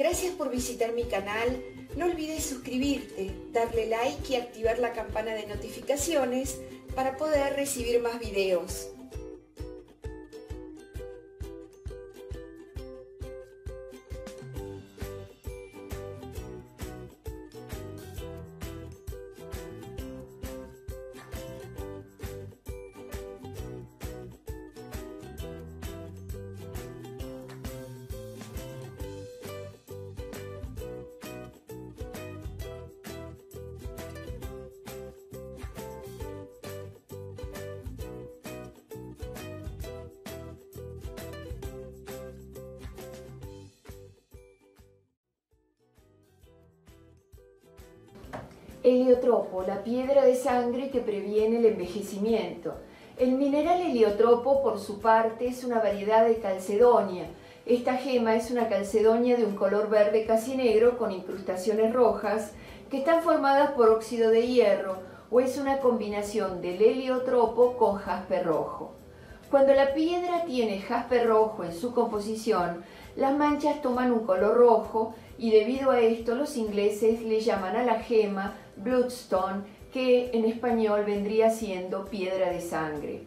Gracias por visitar mi canal. No olvides suscribirte, darle like y activar la campana de notificaciones para poder recibir más videos. Heliotropo, la piedra de sangre que previene el envejecimiento. El mineral heliotropo, por su parte, es una variedad de calcedonia. Esta gema es una calcedonia de un color verde casi negro con incrustaciones rojas que están formadas por óxido de hierro o es una combinación del heliotropo con jaspe rojo. Cuando la piedra tiene jaspe rojo en su composición, las manchas toman un color rojo y debido a esto los ingleses le llaman a la gema bloodstone, que en español vendría siendo piedra de sangre.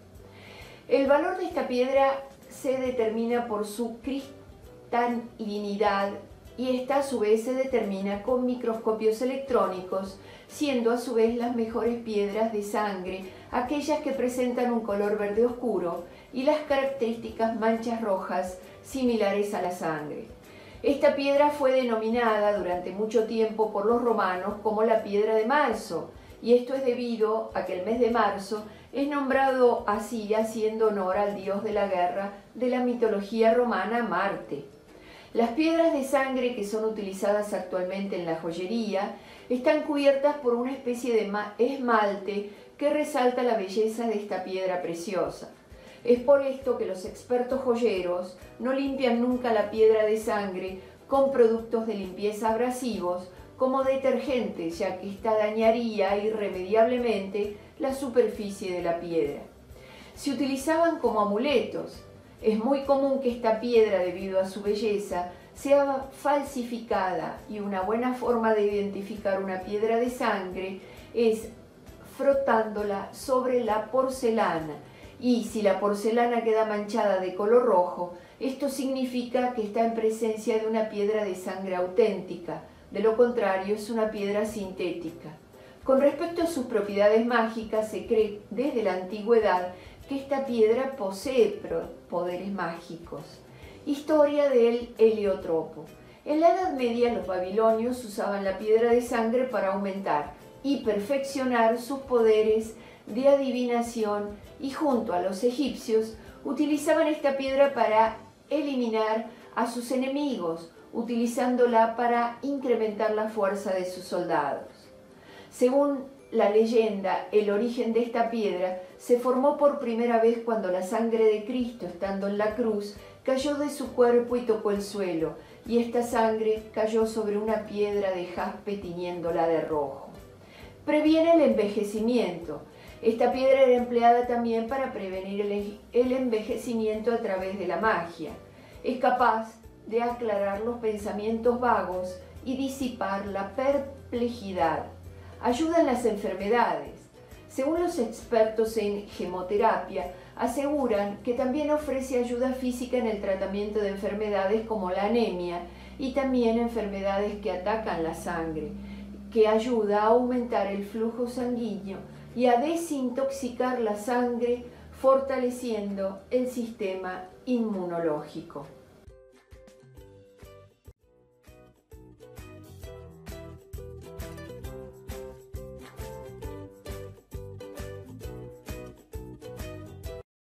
El valor de esta piedra se determina por su cristalinidad y esta a su vez se determina con microscopios electrónicos, siendo a su vez las mejores piedras de sangre aquellas que presentan un color verde oscuro y las características manchas rojas similares a la sangre. Esta piedra fue denominada durante mucho tiempo por los romanos como la piedra de marzo, y esto es debido a que el mes de marzo es nombrado así haciendo honor al dios de la guerra de la mitología romana Marte. Las piedras de sangre que son utilizadas actualmente en la joyería están cubiertas por una especie de esmalte que resalta la belleza de esta piedra preciosa. Es por esto que los expertos joyeros no limpian nunca la piedra de sangre con productos de limpieza abrasivos como detergentes, ya que esta dañaría irremediablemente la superficie de la piedra. Se utilizaban como amuletos. Es muy común que esta piedra, debido a su belleza, sea falsificada y una buena forma de identificar una piedra de sangre es frotándola sobre la porcelana y si la porcelana queda manchada de color rojo, esto significa que está en presencia de una piedra de sangre auténtica, de lo contrario es una piedra sintética. Con respecto a sus propiedades mágicas, se cree desde la antigüedad que esta piedra posee poderes mágicos. Historia del heliotropo. En la Edad Media los babilonios usaban la piedra de sangre para aumentar y perfeccionar sus poderes de adivinación y junto a los egipcios utilizaban esta piedra para eliminar a sus enemigos, utilizándola para incrementar la fuerza de sus soldados. Según la leyenda, el origen de esta piedra se formó por primera vez cuando la sangre de Cristo, estando en la cruz, cayó de su cuerpo y tocó el suelo, y esta sangre cayó sobre una piedra de jaspe tiñéndola de rojo. Previene el envejecimiento, esta piedra era empleada también para prevenir el envejecimiento a través de la magia. Es capaz de aclarar los pensamientos vagos y disipar la perplejidad. Ayuda en las enfermedades. Según los expertos en gemoterapia, aseguran que también ofrece ayuda física en el tratamiento de enfermedades como la anemia y también enfermedades que atacan la sangre, que ayuda a aumentar el flujo sanguíneo y a desintoxicar la sangre fortaleciendo el sistema inmunológico.